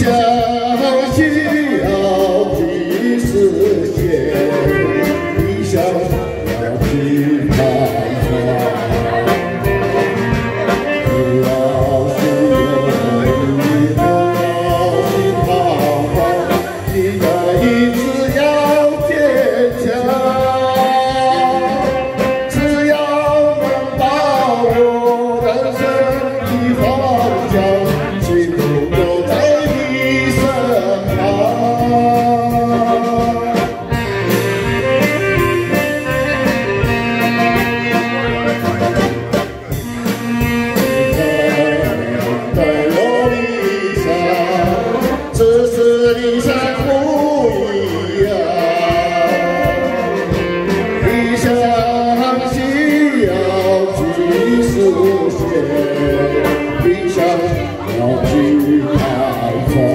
saudade don't be